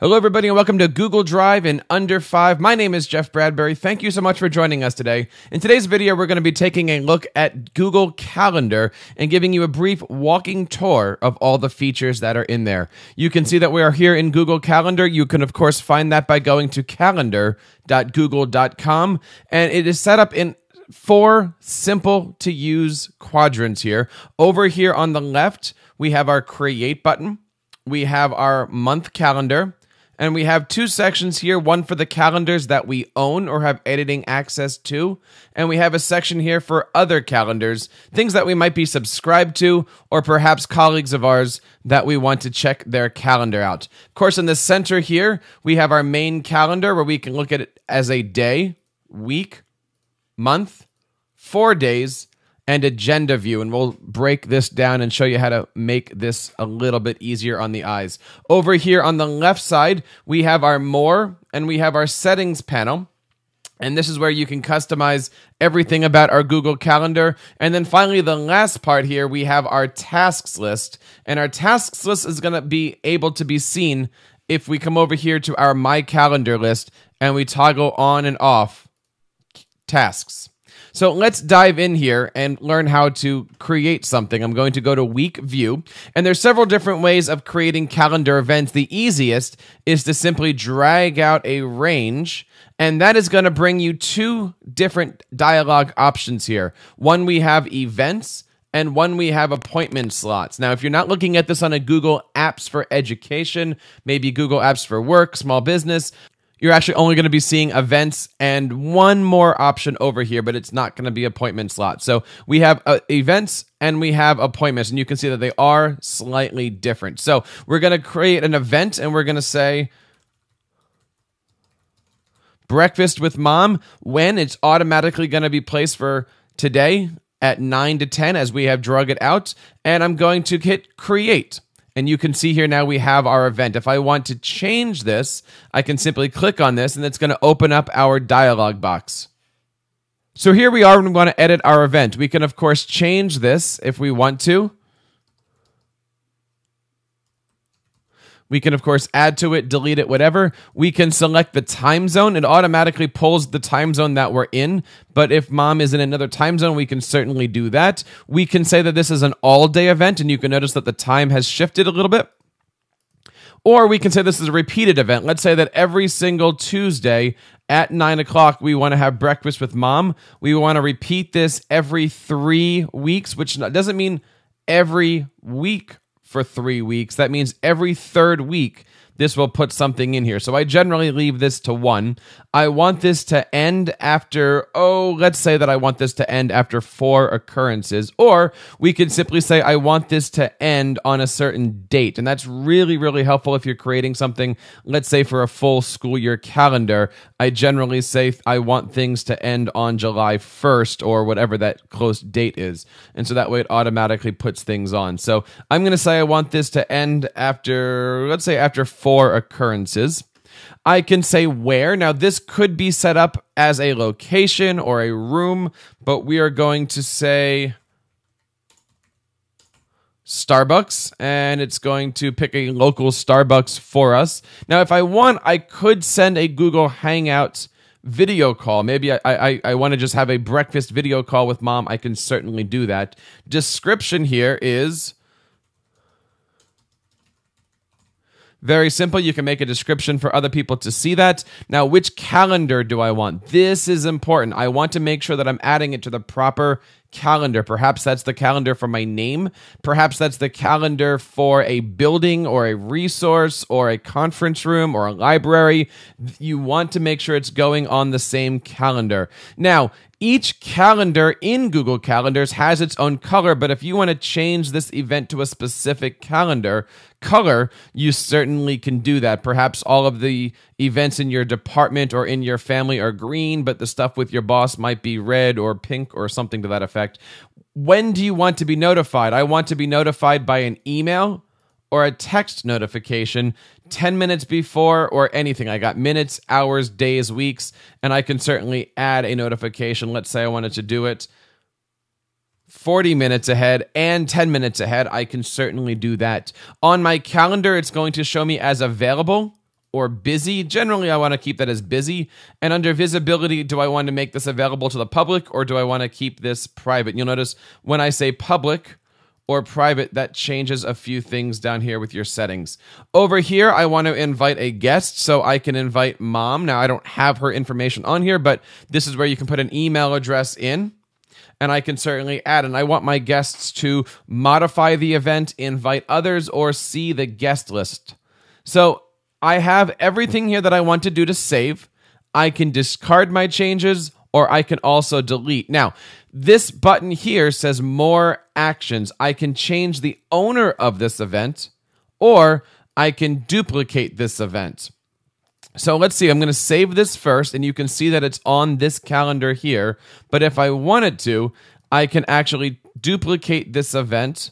Hello, everybody, and welcome to Google Drive in under five. My name is Jeff Bradbury. Thank you so much for joining us today. In today's video, we're going to be taking a look at Google Calendar and giving you a brief walking tour of all the features that are in there. You can see that we are here in Google Calendar. You can, of course, find that by going to calendar.google.com, and it is set up in four simple to use quadrants here. Over here on the left, we have our create button. We have our month calendar. And we have two sections here one for the calendars that we own or have editing access to. And we have a section here for other calendars, things that we might be subscribed to, or perhaps colleagues of ours that we want to check their calendar out. Of course, in the center here, we have our main calendar where we can look at it as a day, week, month, four days, and agenda view. And we'll break this down and show you how to make this a little bit easier on the eyes. Over here on the left side, we have our more and we have our settings panel. And this is where you can customize everything about our Google Calendar. And then finally, the last part here, we have our tasks list. And our tasks list is going to be able to be seen if we come over here to our My Calendar list and we toggle on and off tasks. So let's dive in here and learn how to create something. I'm going to go to week view, and there's several different ways of creating calendar events. The easiest is to simply drag out a range and that is going to bring you two different dialog options here. One we have events and one we have appointment slots. Now, if you're not looking at this on a Google Apps for Education, maybe Google Apps for Work, Small Business, you're actually only going to be seeing events and one more option over here, but it's not going to be appointment slot. So we have uh, events and we have appointments, and you can see that they are slightly different. So we're going to create an event and we're going to say breakfast with mom when it's automatically going to be placed for today at 9 to 10 as we have drug it out. And I'm going to hit create. And you can see here now we have our event. If I want to change this, I can simply click on this and it's going to open up our dialog box. So here we are when we want to edit our event. We can, of course, change this if we want to. We can, of course, add to it, delete it, whatever. We can select the time zone. It automatically pulls the time zone that we're in. But if mom is in another time zone, we can certainly do that. We can say that this is an all day event, and you can notice that the time has shifted a little bit. Or we can say this is a repeated event. Let's say that every single Tuesday at nine o'clock, we want to have breakfast with mom. We want to repeat this every three weeks, which doesn't mean every week for three weeks. That means every third week, this will put something in here. So I generally leave this to one. I want this to end after, oh, let's say that I want this to end after four occurrences. Or we could simply say, I want this to end on a certain date. And that's really, really helpful if you're creating something, let's say for a full school year calendar. I generally say, I want things to end on July 1st or whatever that close date is. And so that way it automatically puts things on. So I'm going to say, I want this to end after, let's say after four occurrences. I can say where. Now, this could be set up as a location or a room, but we are going to say Starbucks, and it's going to pick a local Starbucks for us. Now, if I want, I could send a Google Hangouts video call. Maybe I, I, I want to just have a breakfast video call with mom. I can certainly do that. Description here is Very simple. You can make a description for other people to see that. Now, which calendar do I want? This is important. I want to make sure that I'm adding it to the proper calendar. Perhaps that's the calendar for my name. Perhaps that's the calendar for a building or a resource or a conference room or a library. You want to make sure it's going on the same calendar. Now, each calendar in Google Calendars has its own color, but if you want to change this event to a specific calendar color, you certainly can do that. Perhaps all of the events in your department or in your family are green, but the stuff with your boss might be red or pink or something to that effect. When do you want to be notified? I want to be notified by an email or a text notification 10 minutes before or anything. I got minutes, hours, days, weeks, and I can certainly add a notification. Let's say I wanted to do it 40 minutes ahead and 10 minutes ahead. I can certainly do that. On my calendar, it's going to show me as available or busy. Generally, I want to keep that as busy. And under visibility, do I want to make this available to the public or do I want to keep this private? You'll notice when I say public, or private, that changes a few things down here with your settings. Over here, I want to invite a guest, so I can invite mom. Now, I don't have her information on here, but this is where you can put an email address in and I can certainly add. And I want my guests to modify the event, invite others, or see the guest list. So I have everything here that I want to do to save. I can discard my changes or I can also delete. Now, this button here says more actions. I can change the owner of this event or I can duplicate this event. So let's see, I'm going to save this first, and you can see that it's on this calendar here. But if I wanted to, I can actually duplicate this event,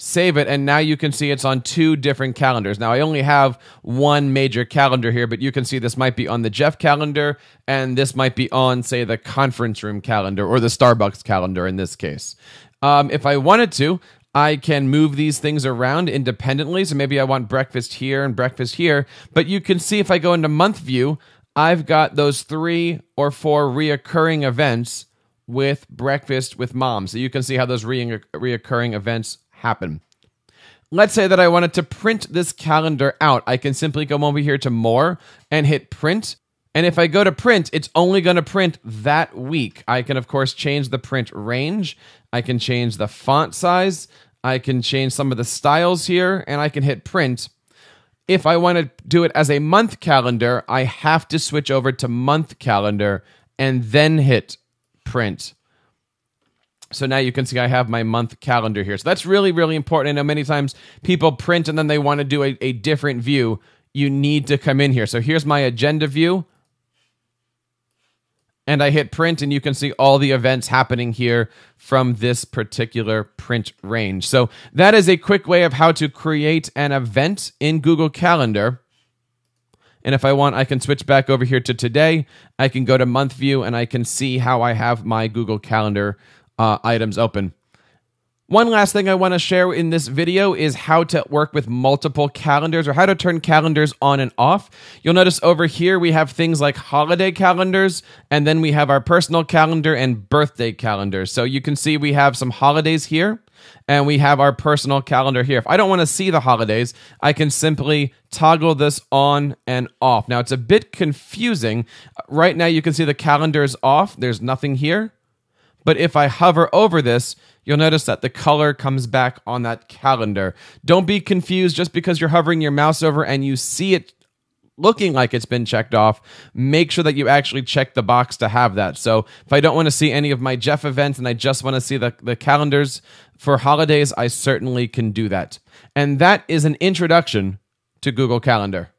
save it, and now you can see it's on two different calendars. Now, I only have one major calendar here, but you can see this might be on the Jeff calendar, and this might be on, say, the conference room calendar or the Starbucks calendar in this case. Um, if I wanted to, I can move these things around independently. So maybe I want breakfast here and breakfast here. But you can see if I go into month view, I've got those three or four reoccurring events with breakfast with mom. So you can see how those re- reoccurring events happen. Let's say that I wanted to print this calendar out. I can simply come over here to more and hit print. And if I go to print, it's only going to print that week. I can, of course, change the print range. I can change the font size. I can change some of the styles here, and I can hit print. If I want to do it as a month calendar, I have to switch over to month calendar and then hit print. So now you can see I have my month calendar here. So that's really, really important. I know many times people print and then they want to do a, a different view. You need to come in here. So here's my agenda view and I hit print, and you can see all the events happening here from this particular print range. So that is a quick way of how to create an event in Google Calendar. And if I want, I can switch back over here to today. I can go to month view and I can see how I have my Google Calendar uh, items open. One last thing I want to share in this video is how to work with multiple calendars or how to turn calendars on and off. You'll notice over here we have things like holiday calendars and then we have our personal calendar and birthday calendars. So you can see we have some holidays here and we have our personal calendar here. If I don't want to see the holidays, I can simply toggle this on and off. Now it's a bit confusing. Right now you can see the calendar is off. There's nothing here. But if I hover over this, you'll notice that the color comes back on that calendar. Don't be confused just because you're hovering your mouse over and you see it looking like it's been checked off, make sure that you actually check the box to have that. So if I don't want to see any of my Jeff events and I just want to see the, the calendars for holidays, I certainly can do that. And that is an introduction to Google Calendar.